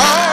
Oh.